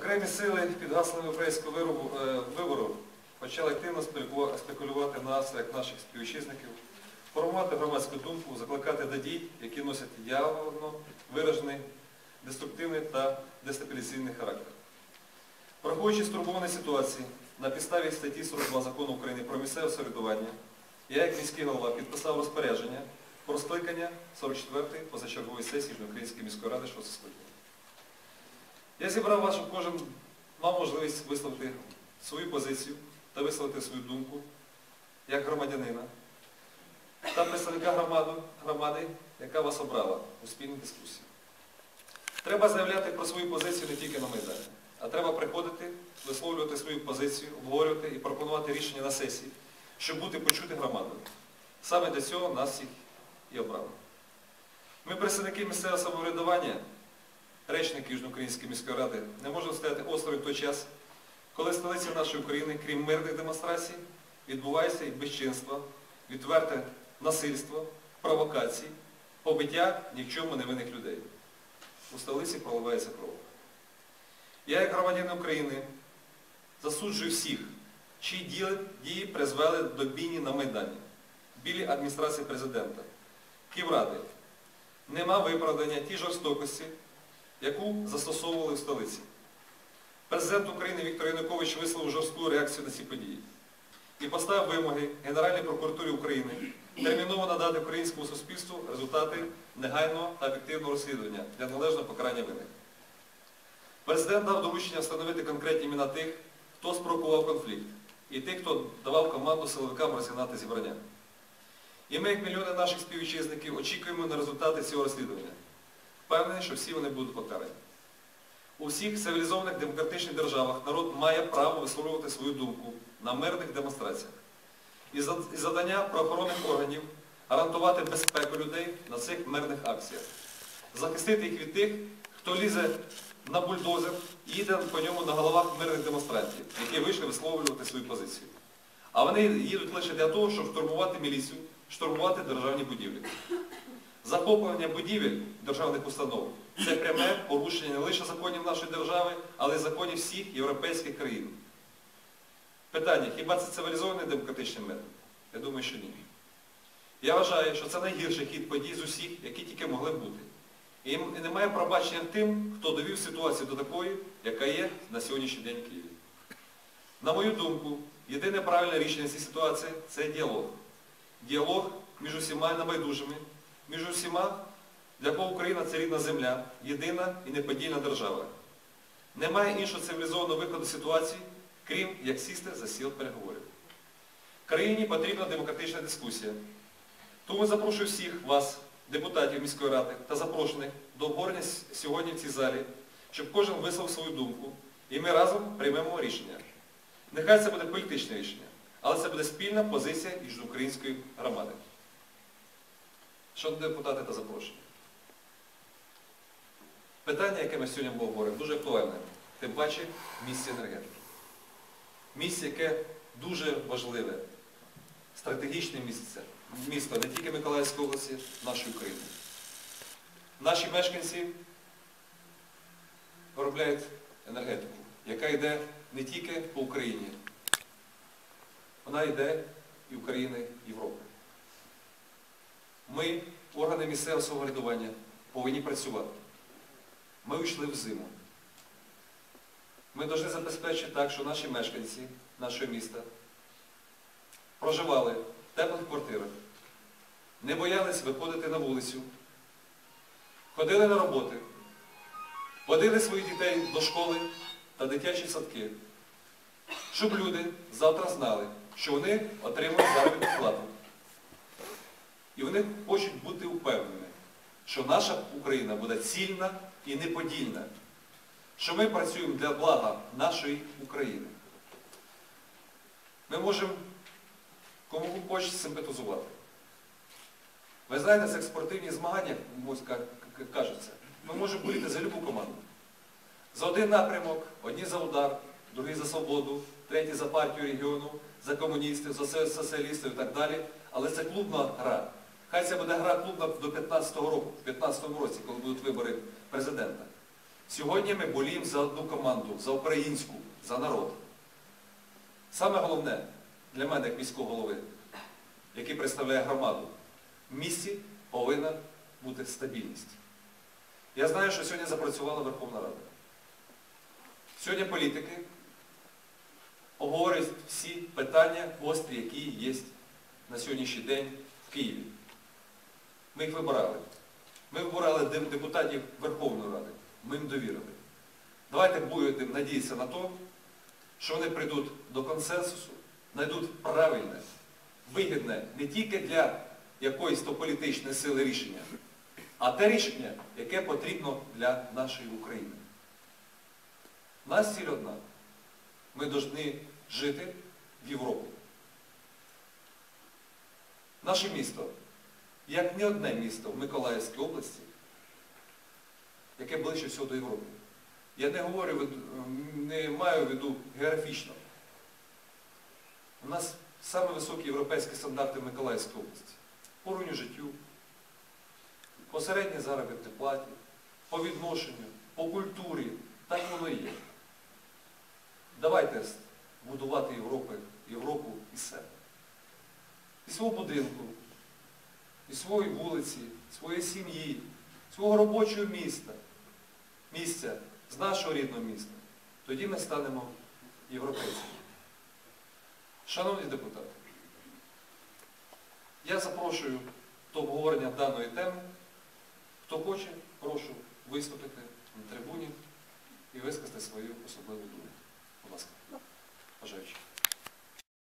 Окремі сили під гаслом європейського е, вибору почали активно спекулювати на як наших співвітчизників, формувати громадську думку, закликати до дій, які носять діагозно виражений деструктивний та дестабілізаційний характер. Враховуючи стурбовані ситуації, на підставі статті 42 закону України про місцеве самоврядування, я як міський голова підписав розпорядження про скликання 44-ї позачергової сесії Української міської ради 6 скликання. Я зібрав вас, щоб кожен мав можливість висловити свою позицію та висловити свою думку як громадянина та представника громади, громади, яка вас обрала у спільній дискусії. Треба заявляти про свою позицію не тільки на Майдані, а треба приходити, висловлювати свою позицію, обговорювати і пропонувати рішення на сесії, щоб бути почути громадою. Саме для цього нас всіх і обрали. Ми, представники місцевого самоврядування, речники Южноукраїнської міської ради, не можемо стояти осторонь в той час, коли столиці нашої України, крім мирних демонстрацій, відбувається і безчинство, відверте насильство, провокації, побиття ні в чому невинних людей. У столиці проливається кров. Я, як громадянин України, засуджую всіх, чиї дії призвели до бійні на Майдані, білі адміністрації президента, Київради. Нема виправдання тій жорстокості, яку застосовували в столиці. Президент України Віктор Янукович висловив жорстку реакцію на ці події і поставив вимоги Генеральній прокуратурі України терміново надати українському суспільству результати негайного та об'єктивного розслідування для належного покарання винних. Президент дав доручення встановити конкретні імена тих, хто спровокував конфлікт, і тих, хто давав команду силовикам розігнати зібрання. І ми, як мільйони наших співвітчизників, очікуємо на результати цього розслідування. Впевнений, що всі вони будуть покарані. У всіх цивілізованих демократичних державах народ має право висловлювати свою думку на мирних демонстраціях. І за- і завдання правоохоронних органів гарантувати безпеку людей на цих мирних акціях, захистити їх від тих, хто лізе на бульдозер і їде по ньому на головах мирних демонстрантів, які вийшли висловлювати свою позицію. А вони їдуть лише для того, щоб штурмувати міліцію, штурмувати державні будівлі. Захоплення будівель державних установ це пряме порушення не лише законів нашої держави, але й законів всіх європейських країн. Питання, хіба це цивілізований демократичний метод? Я думаю, що ні. Я вважаю, що це найгірший хід подій з усіх, які тільки могли бути. І немає пробачення тим, хто довів ситуацію до такої, яка є на сьогоднішній день в Києві. На мою думку, єдине правильне рішення цієї ситуації це діалог. Діалог між усіма небайдужими, між усіма, для кого Україна це рідна земля, єдина і неподільна держава. Немає іншого цивілізованого виходу ситуації, крім як сісти за сіл переговорів. Країні потрібна демократична дискусія. Тому запрошую всіх вас, депутатів міської ради та запрошених до обговорення сьогодні в цій залі, щоб кожен висловив свою думку, і ми разом приймемо рішення. Нехай це буде політичне рішення, але це буде спільна позиція Южноукраїнської громади. Шановні депутати та запрошені. Питання, яке ми сьогодні говорити, дуже актуальне. Тим паче в місці енергетики. Місце, яке дуже важливе, стратегічне місце, місто не тільки Миколаївської області, нашої України. Наші мешканці виробляють енергетику, яка йде не тільки по Україні, вона йде і в країни Європи. Ми, органи місцевого самоврядування, повинні працювати. Ми йшли в зиму. Ми повинні забезпечити так, що наші мешканці нашого міста проживали в теплих квартирах, не боялись виходити на вулицю, ходили на роботи, водили своїх дітей до школи та дитячі садки, щоб люди завтра знали, що вони отримують заробітну плату. І вони хочуть бути впевнені, що наша Україна буде цільна і неподільна, що ми працюємо для блага нашої України. Ми можемо кому хоче симпатизувати. Ви знаєте, це як спортивні змагання, ось ка- ка- кажеться, ми можемо боліти за любу команду. За один напрямок, одні за удар, другий за свободу, третій за партію регіону, за комуністів, за соціалістів і так далі. Але це клубна гра. Хай це буде гра клубна до 15-го року, в 15-му році, коли будуть вибори президента. Сьогодні ми боліємо за одну команду, за українську, за народ. Саме головне для мене, як міського голови, який представляє громаду, в місті повинна бути стабільність. Я знаю, що сьогодні запрацювала Верховна Рада. Сьогодні політики обговорюють всі питання гострі, які є на сьогоднішній день в Києві. Ми їх вибирали. Ми вибирали депутатів Верховної Ради. Ми їм довірили. Давайте будемо надіятися на те, що вони прийдуть до консенсусу, знайдуть правильне, вигідне не тільки для якоїсь то політичної сили рішення, а те рішення, яке потрібно для нашої України. Нас ціль одна. Ми повинні жити в Європі. Наше місто, як не одне місто в Миколаївській області, яке ближче всього до Європи. Я не говорю, не маю в виду географічно. У нас саме високі європейські стандарти в Миколаївській області. По рівню життю, по середній заробітній платі, по відношенню, по культурі. Так воно і є. Давайте будувати Європи, Європу із себе. Із свого будинку, із своєї вулиці, своєї сім'ї, свого робочого міста, місця, з нашого рідного міста. Тоді ми станемо європейцями. Шановні депутати, я запрошую до обговорення даної теми. Хто хоче, прошу виступити на трибуні і висказати свою особливу думку. Будь ласка, бажаючи.